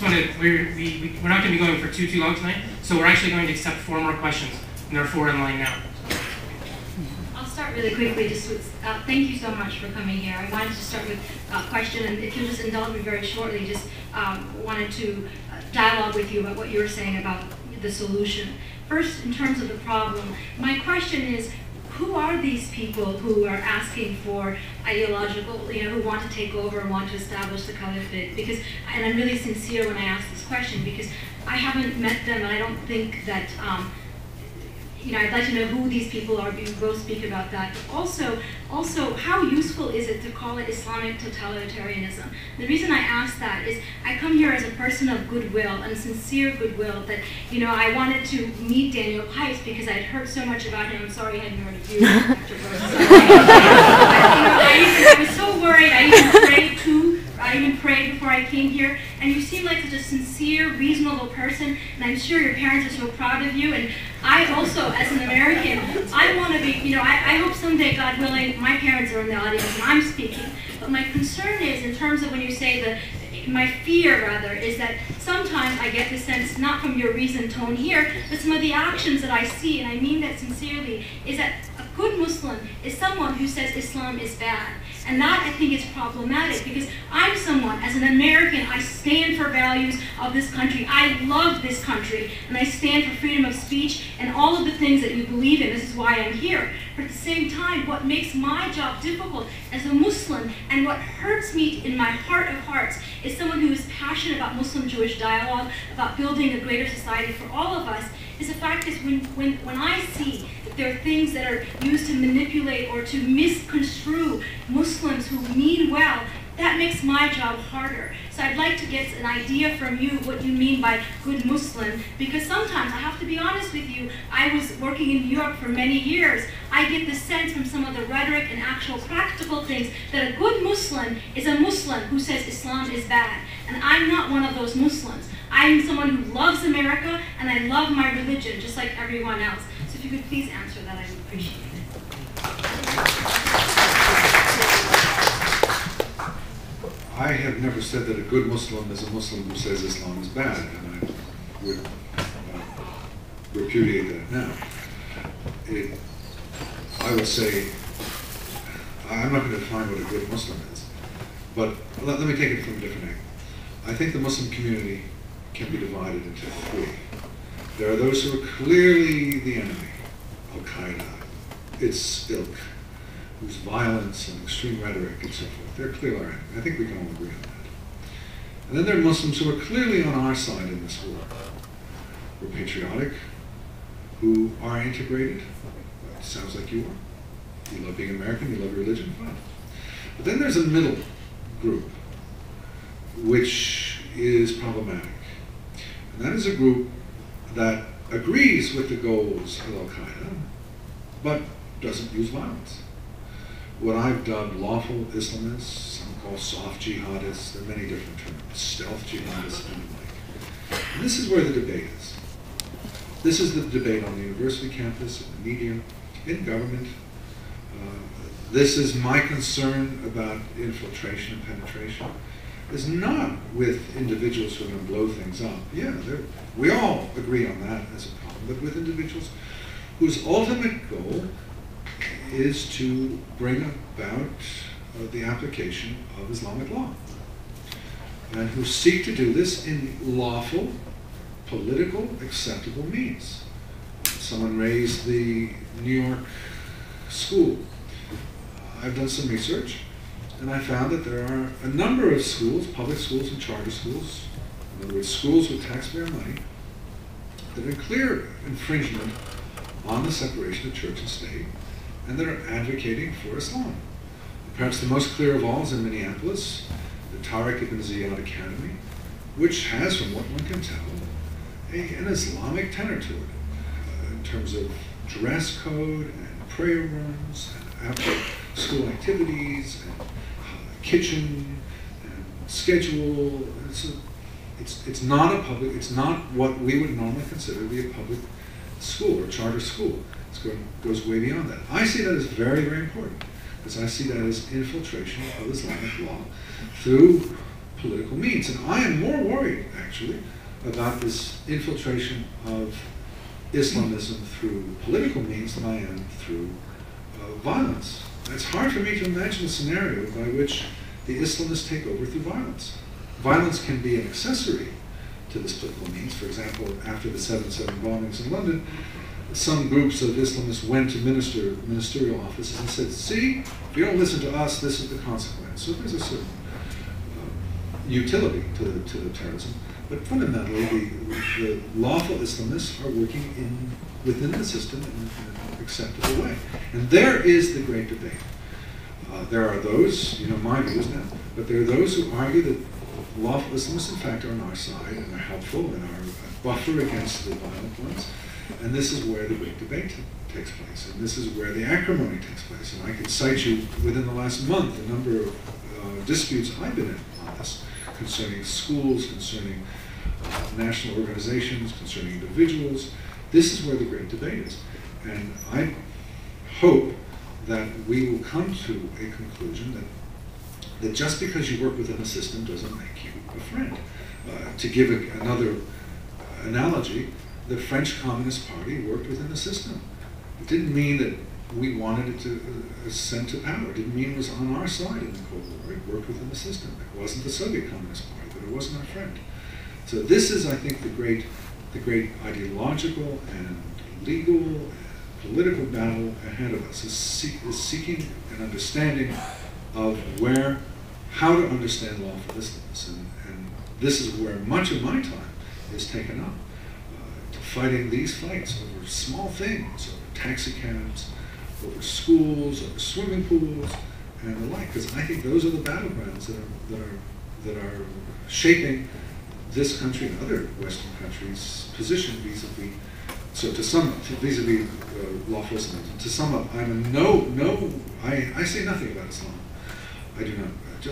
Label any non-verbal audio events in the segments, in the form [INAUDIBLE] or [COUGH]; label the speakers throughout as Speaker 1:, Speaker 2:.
Speaker 1: just want to, we're, we, we- we're not going to be going for too, too long tonight, so we're actually going to accept four more questions, and there are four in line now.
Speaker 2: I'll start really quickly, just with, uh, thank you so much for coming here. I wanted to start with a question, and if you'll just indulge me very shortly, just um, wanted to uh, dialogue with you about what you were saying about the solution. First, in terms of the problem, my question is, who are these people who are asking for ideological, you know, who want to take over and want to establish the caliphate? Because, and I'm really sincere when I ask this question, because I haven't met them, and I don't think that, um, you know, I'd like to know who these people are. We will speak about that. But also, also, how useful is it to call it Islamic totalitarianism? The reason I ask that is come here as a person of goodwill and sincere goodwill. That you know, I wanted to meet Daniel Pipes because I'd heard so much about him. I'm sorry I hadn't heard of you, Dr. [LAUGHS] Burns. But, you know, I, even, I was so worried. I even prayed too. I even prayed before I came here, and you seem like such a sincere, reasonable person, and I'm sure your parents are so proud of you. And I also, as an American, I want to be, you know, I, I hope someday, God willing, my parents are in the audience and I'm speaking. But my concern is, in terms of when you say the, my fear rather, is that sometimes I get the sense, not from your reasoned tone here, but some of the actions that I see, and I mean that sincerely, is that a good Muslim is someone who says Islam is bad. And that I think is problematic because I'm someone, as an American, I stand for values of this country. I love this country and I stand for freedom of speech and all of the things that you believe in. This is why I'm here. But at the same time, what makes my job difficult as a Muslim and what hurts me in my heart of hearts is someone who is passionate about Muslim Jewish dialogue, about building a greater society for all of us, is the fact is when, when, when I see that there are things that are used to manipulate or to misconstrue Muslims who mean well, that makes my job harder. So I'd like to get an idea from you what you mean by good Muslim, because sometimes, I have to be honest with you, I was working in New York for many years. I get the sense from some of the rhetoric and actual practical things that a good Muslim is a Muslim who says Islam is bad. And I'm not one of those Muslims. I'm someone who loves America and I love my religion just like everyone else. So if you could please answer that, I would appreciate it.
Speaker 3: I have never said that a good Muslim is a Muslim who says Islam is bad, and I would uh, repudiate that now. It, I would say, I'm not going to define what a good Muslim is, but let, let me take it from a different angle. I think the Muslim community can be divided into three. There are those who are clearly the enemy, Al Qaeda, its ilk, whose violence and extreme rhetoric and so forth, they're clearly our enemy. I think we can all agree on that. And then there are Muslims who are clearly on our side in this war. We're patriotic, who are integrated. It sounds like you are. You love being American, you love your religion, fine. But then there's a middle group, which is problematic. And that is a group that agrees with the goals of Al Qaeda, but doesn't use violence. What I've dubbed lawful Islamists, some call soft jihadists, there are many different terms, stealth jihadists, and the like. And this is where the debate is. This is the debate on the university campus, in the media, in government. Uh, this is my concern about infiltration and penetration is not with individuals who are going to blow things up. Yeah, we all agree on that as a problem, but with individuals whose ultimate goal is to bring about uh, the application of Islamic law, and who seek to do this in lawful, political, acceptable means. Someone raised the New York school. I've done some research and I found that there are a number of schools, public schools and charter schools, in other words, schools with taxpayer money, that are clear infringement on the separation of church and state, and that are advocating for Islam. Perhaps the most clear of all is in Minneapolis, the Tariq ibn Ziyad Academy, which has, from what one can tell, a, an Islamic tenor to it, uh, in terms of dress code and prayer rooms and after school activities and kitchen and schedule. It's, a, it's, it's not a public, it's not what we would normally consider to be a public school or charter school. It goes way beyond that. I see that as very, very important because I see that as infiltration of Islamic law through political means. And I am more worried, actually, about this infiltration of Islamism through political means than I am through uh, violence. It's hard for me to imagine a scenario by which the Islamists take over through violence. Violence can be an accessory to this political means. For example, after the 7-7 bombings in London, some groups of Islamists went to minister, ministerial offices and said, see, if you don't listen to us, this is the consequence. So there's a certain uh, utility to the, to the terrorism. But fundamentally, the, the lawful Islamists are working in, within the system acceptable way. And there is the great debate. Uh, there are those, you know my views now, but there are those who argue that Islamists, in fact, are on our side and are helpful and are a buffer against the violent ones. And this is where the great debate takes place, and this is where the acrimony takes place. And I can cite you within the last month a number of uh, disputes I've been in on this, concerning schools, concerning uh, national organizations, concerning individuals. This is where the great debate is. And I hope that we will come to a conclusion that, that just because you work within a system doesn't make you a friend. Uh, to give a, another analogy, the French Communist Party worked within the system. It didn't mean that we wanted it to uh, ascend to power. It didn't mean it was on our side in the Cold War. It worked within the system. It wasn't the Soviet Communist Party, but it wasn't our friend. So this is, I think, the great, the great ideological and legal political battle ahead of us is, seek, is seeking an understanding of where, how to understand lawful Islamists. And, and this is where much of my time is taken up uh, fighting these fights over small things, over taxi cabs, over schools, over swimming pools, and the like, because I think those are the battlegrounds that are, that are, that are shaping this country and other Western countries' position vis-a-vis. So to sum up, vis-a-vis uh, lawful Islam, to sum up, I'm no, no, I, I say nothing about Islam. I do not,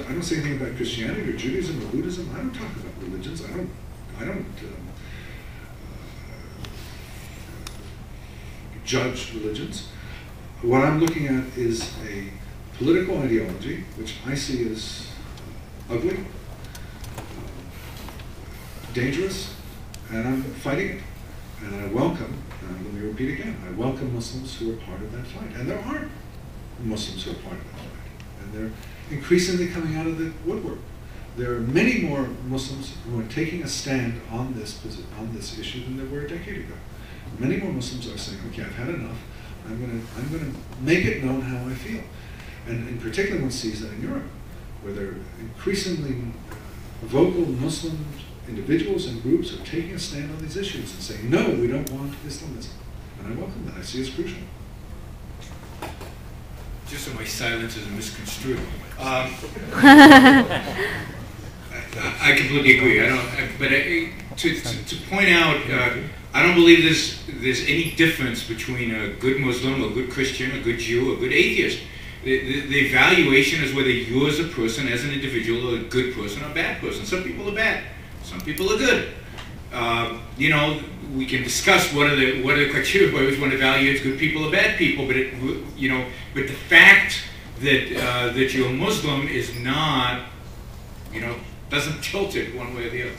Speaker 3: I don't say anything about Christianity or Judaism or Buddhism. I don't talk about religions. I don't, I don't um, judge religions. What I'm looking at is a political ideology, which I see as uh, ugly, uh, dangerous, and I'm fighting it. And I welcome, and let me repeat again, I welcome Muslims who are part of that fight. And there are Muslims who are part of that fight. And they're increasingly coming out of the woodwork. There are many more Muslims who are taking a stand on this, on this issue than there were a decade ago. Many more Muslims are saying, okay, I've had enough. I'm going to I'm to make it known how I feel. And in particular, one sees that in Europe, where there are increasingly uh, vocal Muslim individuals and groups are taking a stand on these issues and saying, no, we don't want Islamism. And I welcome that. I see it's crucial.
Speaker 4: Just so my silence isn't misconstrued. [LAUGHS] Um, I, I, completely agree. I don't, I, but I, to, to, to, point out uh, I don't believe there's, there's any difference between a good Muslim, a good Christian, a good Jew, a good atheist. The, the, the, evaluation is whether you as a person, as an individual, are a good person or a bad person. Some people are bad. Some people are good. Uh, you know, we can discuss what are the what are the criteria by which one evaluates good people or bad people, but it, you know, but the fact that uh, that you're Muslim is not, you know, doesn't tilt it one way or the other.